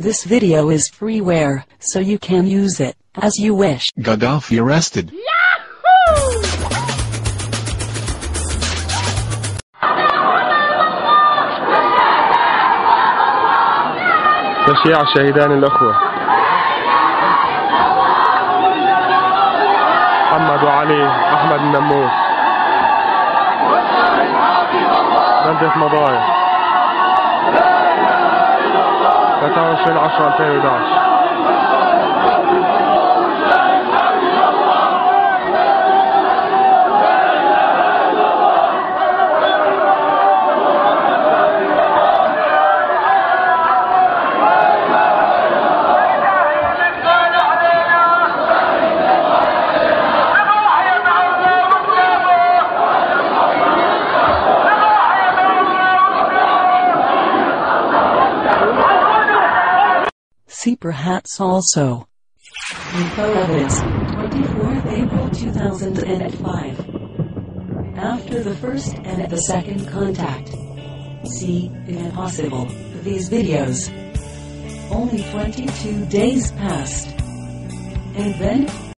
This video is freeware, so you can use it as you wish. Gaddafi arrested. Yahoo! تشييع محمد وعلي أحمد النموس بندة مضايا 23 10 2011 See perhaps also. Info evidence, 24th April 2005. After the first and the second contact. See, if possible, these videos. Only 22 days passed. And then,